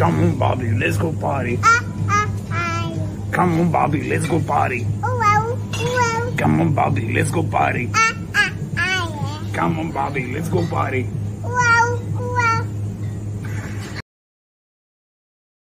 Come on, Barbie, let's go party. Ah, ah, Come on, Barbie, let's go party. Oh, oh, Come on, Barbie, let's go party. Ah, Come on, Barbie, let's go party.